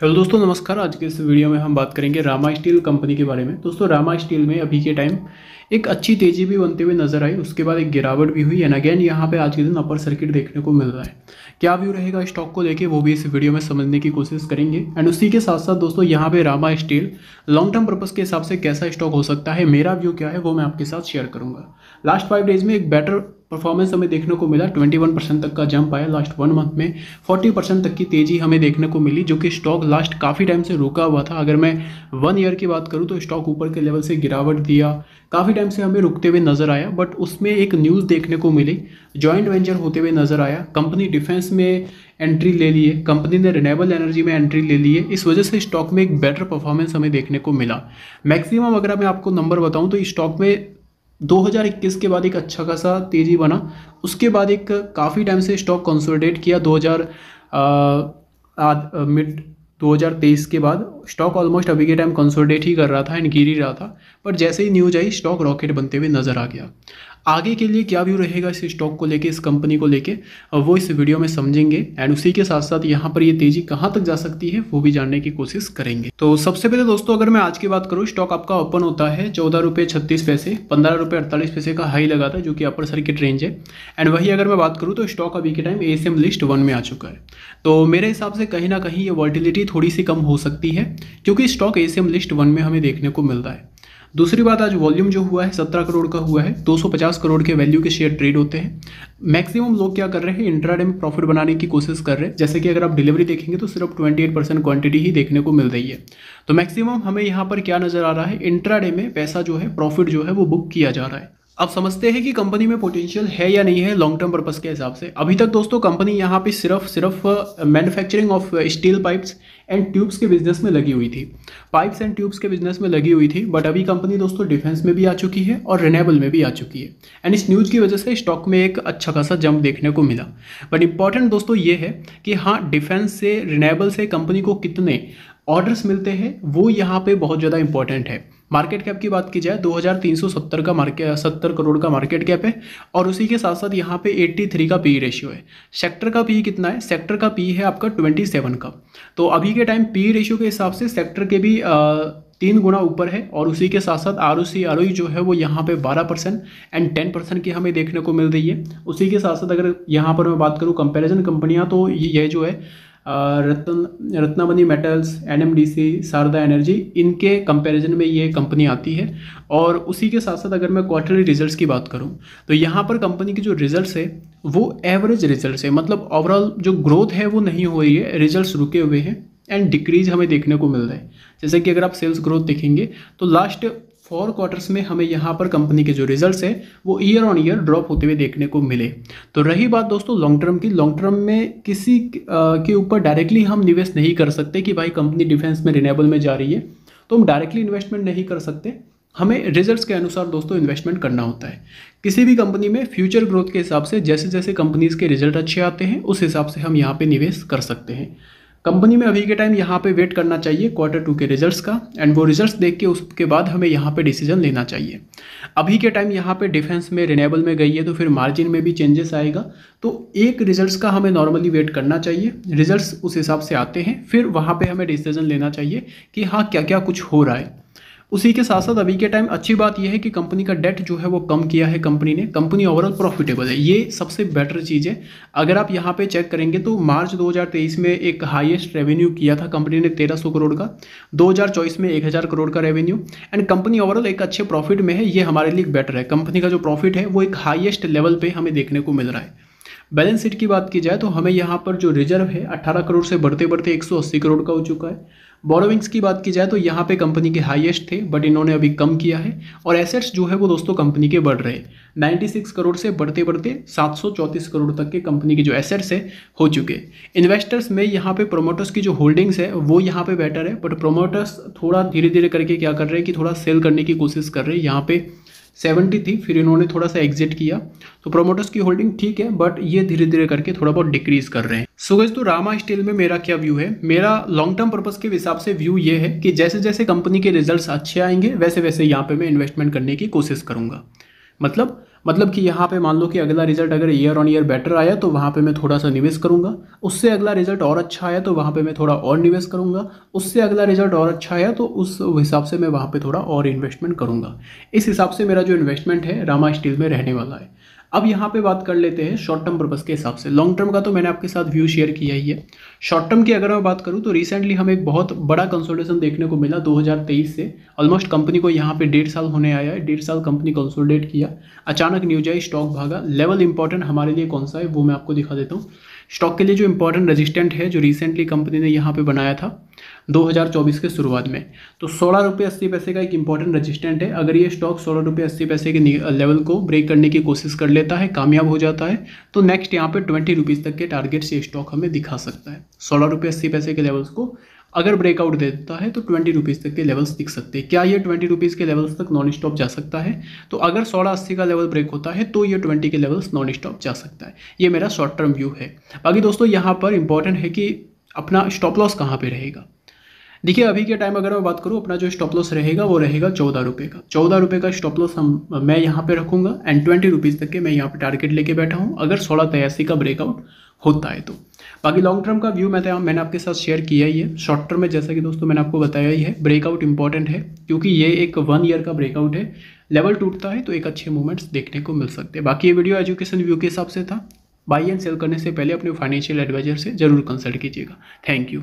Hello दोस्तों, नमस्कार। आज के इस वीडियो में हम बात करेंगे रामा स्टील कंपनी के बारे में। दोस्तों, रामा स्टील में अभी के टाइम एक अच्छी तेज़ी भी बनते हुए नज़र आई, उसके बाद एक गिरावट भी हुई। एंड अगेन यहाँ पे आज के दिन अपर सर्किट देखने को मिल रहा है। क्या व्यू रहेगा स्टॉक को लेके वो भी इस वीडियो में समझने की कोशिश करेंगे। एंड उसी के साथ साथ दोस्तों, यहाँ पे Rama steel long term purpose के हिसाब से कैसा स्टॉक हो सकता है, मेरा व्यू क्या है, वो मैं आपके साथ शेयर करूँगा। लास्ट फाइव डेज़ में एक बेटर परफॉर्मेंस हमें देखने को मिला 21 परसेंट तक का जंप आया लास्ट वन मंथ में। 40 परसेंट तक की तेज़ी हमें देखने को मिली, जो कि स्टॉक लास्ट काफ़ी टाइम से रुका हुआ था। अगर मैं वन ईयर की बात करूँ तो स्टॉक ऊपर के लेवल से गिरावट दिया। काफ़ी टाइम से हमें रुकते हुए नज़र आया बट उसमें एक न्यूज़ देखने को मिली। जॉइंट वेंचर होते हुए नज़र आया। कंपनी डिफेंस में एंट्री ले लिए। कंपनी ने रिनेबल एनर्जी में एंट्री ले लिए। इस वजह से स्टॉक में एक बेटर परफॉर्मेंस हमें देखने को मिला। मैक्सिमम अगर मैं आपको नंबर बताऊँ तो स्टॉक में 2021 के बाद एक अच्छा खासा तेज़ी बना। उसके बाद एक काफ़ी टाइम से स्टॉक कंसोलिडेट किया। 2000 मिड 2023 के बाद स्टॉक ऑलमोस्ट अभी के टाइम कंसोलिडेट ही कर रहा था एंड गिर ही रहा था। पर जैसे ही न्यूज़ आई स्टॉक रॉकेट बनते हुए नज़र आ गया। आगे के लिए क्या व्यू रहेगा इस स्टॉक को लेके, इस कंपनी को लेके वो इस वीडियो में समझेंगे एंड उसी के साथ साथ यहाँ पर ये तेज़ी कहाँ तक जा सकती है, वो भी जानने की कोशिश करेंगे। तो सबसे पहले दोस्तों, अगर मैं आज की बात करूँ स्टॉक आपका ओपन होता है चौदह रुपये छत्तीस पैसे, पंद्रह रुपये अड़तालीस पैसे का हाई लगा था जो कि अपर सर्किट रेंज है। एंड वही अगर मैं बात करूँ तो स्टॉक अभी के टाइम ए लिस्ट वन में आ चुका है। तो मेरे हिसाब से कहीं ना कहीं ये वॉल्टिलिटी थोड़ी सी कम हो सकती है, क्योंकि स्टॉक ए लिस्ट वन में हमें देखने को मिल रहा है। दूसरी बात, आज वॉल्यूम जो हुआ है, सत्रह करोड़ का हुआ है 250 करोड़ के वैल्यू के शेयर ट्रेड होते हैं। मैक्सिमम लोग क्या कर रहे हैं इंट्राडे में प्रॉफिट बनाने की कोशिश कर रहे हैं। जैसे कि अगर आप डिलीवरी देखेंगे तो सिर्फ़ 28 परसेंट क्वान्टिटी ही देखने को मिल रही है। तो मैक्सिमम हमें यहाँ पर क्या नज़र आ रहा है इंट्राडे में पैसा जो है प्रॉफिट जो है, वो बुक किया जा रहा है। अब समझते हैं कि कंपनी में पोटेंशियल है या नहीं है लॉन्ग टर्म पर्पस के हिसाब से। अभी तक दोस्तों कंपनी यहाँ पे सिर्फ़ सिर्फ़ manufacturing of steel pipes and tubes के बिज़नेस में लगी हुई थी। पाइप्स एंड ट्यूब्स के बिज़नेस में लगी हुई थी बट अभी कंपनी दोस्तों डिफेंस में भी आ चुकी है और रिनेबल में भी आ चुकी है। एंड इस न्यूज़ की वजह से स्टॉक में एक अच्छा खासा जंप देखने को मिला। बट इंपॉर्टेंट दोस्तों ये है कि हाँ डिफेंस से रिनेबल से कंपनी को कितने ऑर्डर्स मिलते हैं, वो यहाँ पे बहुत ज़्यादा इंपॉर्टेंट है। मार्केट कैप की बात की जाए 2370 का मार्केट सत्तर करोड़ का मार्केट कैप है और उसी के साथ साथ यहाँ पे 83 का पी रेशियो है। सेक्टर का पी कितना है? सेक्टर का पी है आपका 27 का। तो अभी के टाइम पी रेशियो के हिसाब से सेक्टर के भी आ, तीन गुना ऊपर है और उसी के साथ साथ R O C R O जो है वो यहाँ पे 12 परसेंट एंड 10 परसेंट की हमें देखने को मिल रही है। उसी के साथ साथ अगर यहाँ पर मैं बात करूँ कंपैरिजन कंपनियाँ तो ये जो है रत्न Ratnamani metals NMDC Sharda energy इनके कंपैरिजन में ये कंपनी आती है। और उसी के साथ साथ अगर मैं क्वार्टरली रिजल्ट्स की बात करूँ तो यहाँ पर कंपनी के जो रिजल्ट्स है, वो एवरेज रिजल्ट्स है। मतलब ओवरऑल जो ग्रोथ है, वो नहीं हो रही है रिजल्ट्स रुके हुए हैं एंड डिक्रीज हमें देखने को मिल रहा है। जैसे कि अगर आप सेल्स ग्रोथ देखेंगे तो लास्ट फोर क्वार्टर्स में हमें यहाँ पर कंपनी के जो रिजल्ट्स है, वो ईयर ऑन ईयर ड्रॉप होते हुए देखने को मिले। तो रही बात दोस्तों लॉन्ग टर्म की लॉन्ग टर्म में किसी के ऊपर डायरेक्टली हम निवेश नहीं कर सकते कि भाई कंपनी डिफेंस में रिनेबल में जा रही है तो हम डायरेक्टली इन्वेस्टमेंट नहीं कर सकते। हमें रिजल्ट्स के अनुसार दोस्तों इन्वेस्टमेंट करना होता है। किसी भी कंपनी में फ्यूचर ग्रोथ के हिसाब से जैसे जैसे कंपनीज़ के रिज़ल्ट अच्छे आते हैं, उस हिसाब से हम यहाँ पे निवेश कर सकते हैं। कंपनी में अभी के टाइम यहाँ पे वेट करना चाहिए क्वार्टर टू के रिजल्ट्स का एंड वो रिजल्ट्स देख के उसके बाद हमें यहाँ पे डिसीज़न लेना चाहिए। अभी के टाइम यहाँ पे डिफेंस में रिनेबल में गई है तो फिर मार्जिन में भी चेंजेस आएगा। तो एक रिजल्ट्स का हमें नॉर्मली वेट करना चाहिए। रिज़ल्ट उस हिसाब से आते हैं, फिर वहाँ पर हमें डिसीज़न लेना चाहिए कि हाँ क्या क्या कुछ हो रहा है। उसी के साथ साथ अभी के टाइम अच्छी बात यह है कि कंपनी का डेट जो है वो कम किया है कंपनी ने। कंपनी ओवरऑल प्रॉफिटेबल है। ये सबसे बेटर चीज़ है। अगर आप यहाँ पे चेक करेंगे तो मार्च 2023 में एक हाईएस्ट रेवेन्यू किया था कंपनी ने 1300 करोड़ का। 2024 में 1000 करोड़ का रेवेन्यू एंड कंपनी ओवरऑल एक अच्छे प्रॉफिट में है। ये हमारे लिए बेटर है। कंपनी का जो प्रॉफिट है वो एक हाइएस्ट लेवल पर हमें देखने को मिल रहा है। बैलेंस शीट की बात की जाए तो हमें यहाँ पर जो रिज़र्व है 18 करोड़ से बढ़ते बढ़ते 180 करोड़ का हो चुका है। बोरोविंग्स की बात की जाए तो यहाँ पे कंपनी के हाईएस्ट थे बट इन्होंने अभी कम किया है और एसेट्स जो है वो दोस्तों कंपनी के बढ़ रहे हैं। 96 करोड़ से बढ़ते बढ़ते 734 करोड़ तक के कंपनी के जो एसेट्स है, हो चुके इन्वेस्टर्स में यहाँ पे प्रोमोटर्स की जो होल्डिंग्स है, वो यहाँ पे बेटर है बट प्रोमोटर्स थोड़ा धीरे धीरे करके क्या कर रहे हैं कि थोड़ा सेल करने की कोशिश कर रहे हैं। यहाँ पे सेवेंटी थी, फिर इन्होंने थोड़ा सा एग्जिट किया। तो प्रोमोटर्स की होल्डिंग ठीक है बट ये धीरे धीरे करके थोड़ा बहुत डिक्रीज कर रहे हैं। सो गज तो रामा स्टील में मेरा क्या व्यू है? मेरा लॉन्ग टर्म पर्पज के हिसाब से व्यू ये है कि जैसे जैसे कंपनी के रिज़ल्ट अच्छे आएँगे वैसे वैसे यहाँ पे मैं इन्वेस्टमेंट करने की कोशिश करूँगा। मतलब मतलब कि यहाँ पे मान लो कि अगला रिज़ल्ट अगर ईयर ऑन ईयर बेटर आया तो वहाँ पे मैं थोड़ा सा निवेश करूँगा। उससे अगला रिज़ल्ट और अच्छा आया तो वहाँ पे मैं थोड़ा और निवेश करूँगा। उससे अगला रिज़ल्ट और अच्छा आया तो उस हिसाब से मैं वहाँ पे थोड़ा और इन्वेस्टमेंट करूँगा। इस हिसाब से मेरा जो इन्वेस्टमेंट है, रामा स्टील में रहने वाला है। अब यहाँ पे बात कर लेते हैं शॉर्ट टर्म पर्पज़ के हिसाब से। लॉन्ग टर्म का तो मैंने आपके साथ व्यू शेयर किया ही है। शॉर्ट टर्म की अगर मैं बात करूँ तो रिसेंटली हमें एक बहुत बड़ा कंसोलिडेशन देखने को मिला 2023 से। ऑलमोस्ट कंपनी को यहाँ पे डेढ़ साल होने आया है। डेढ़ साल कंपनी कंसोलिडेट किया। अचानक न्यूजाई स्टॉक भागा। लेवल इंपॉर्टेंट हमारे लिए कौन सा है वो मैं आपको दिखा देता हूँ। स्टॉक के लिए जो इंपॉर्टेंट रजिस्टेंट है, जो रिसेंटली कंपनी ने यहाँ पे बनाया था 2024 के शुरुआत में तो सोलह रुपये अस्सी पैसे का एक इंपॉर्टेंट रजिस्टेंट है। अगर ये स्टॉक सोलह रुपये अस्सी पैसे के लेवल को ब्रेक करने की कोशिश कर लेता है, कामयाब हो जाता है तो नेक्स्ट यहाँ पे ट्वेंटी रुपीज़ तक के टारगेट से स्टॉक हमें दिखा सकता है। सोलह रुपये अस्सी पैसे के लेवल्स को अगर ब्रेकआउट दे देता है तो ट्वेंटी रुपीज़ तक के लेवल्स दिख सकते हैं। क्या ये ट्वेंटी रुपीज़ के लेवल्स तक नॉन स्टॉप जा सकता है? तो अगर सोलह अस्सी का लेवल ब्रेक होता है तो ये ट्वेंटी के लेवल्स नॉन स्टॉप जा सकता है। ये मेरा शॉर्ट टर्म व्यू है। बाकी दोस्तों, यहाँ पर इंपॉर्टेंट है कि अपना स्टॉप लॉस कहाँ पर रहेगा। देखिए, अभी के टाइम अगर मैं बात करूँ, अपना जो स्टॉप लॉस रहेगा, वो रहेगा चौदह रुपये का। चौदह रुपये का स्टॉप लॉस हम, मैं यहाँ पे रखूँगा एंड ट्वेंटी रुपीज़ तक के मैं यहाँ पे टारगेट लेके बैठा हूँ। अगर सोलह तयासी का ब्रेकआउट होता है तो। बाकी लॉन्ग टर्म का व्यू मैं मैंने आपके साथ शेयर किया ही है। शॉर्ट टर्म में जैसा कि दोस्तों मैंने आपको बताया ही है ब्रेकआउट इंपॉर्टेंट है, क्योंकि ये एक वन ईयर का ब्रेकआउट है। लेवल टूटता है तो एक अच्छे मूवमेंट्स देखने को मिल सकते हैं। बाकी ये वीडियो एजुकेशन व्यू के हिसाब से था। बाई एंड सेल करने से पहले अपने फाइनेंशियल एडवाइजर से ज़रूर कंसल्ट कीजिएगा। Thank you